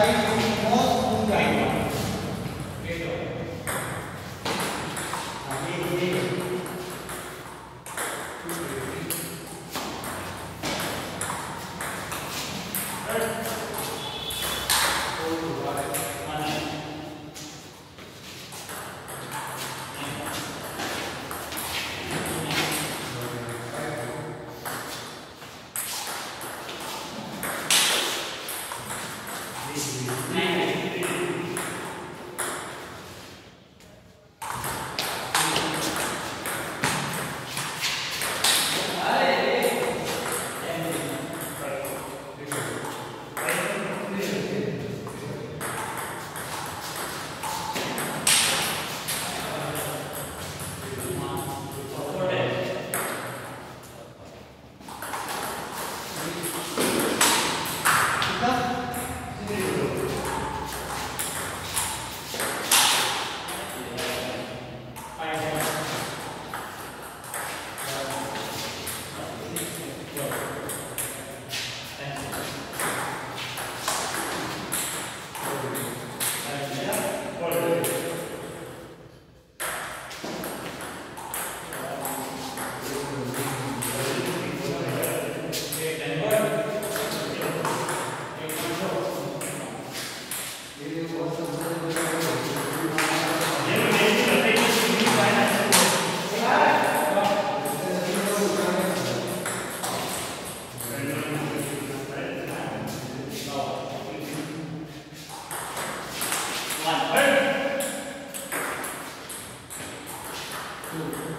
हाँ ये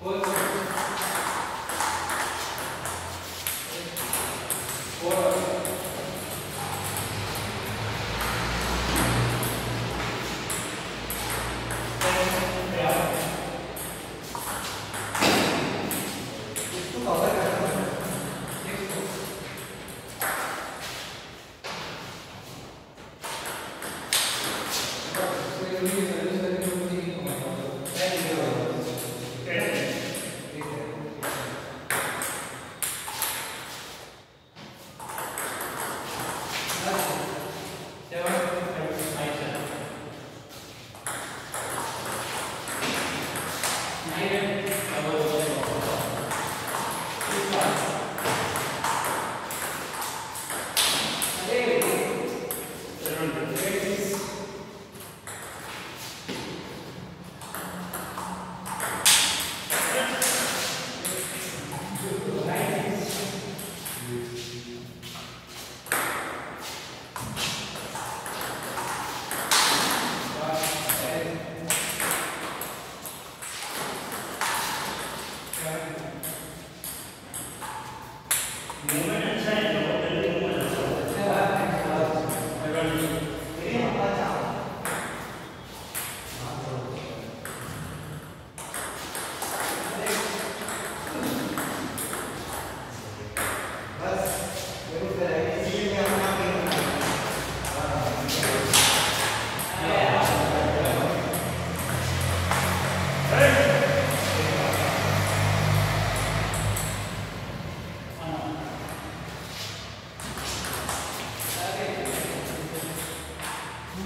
What's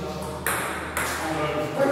Amém.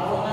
아.